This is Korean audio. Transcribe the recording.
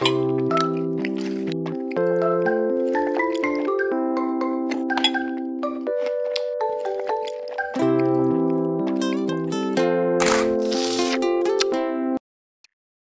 Música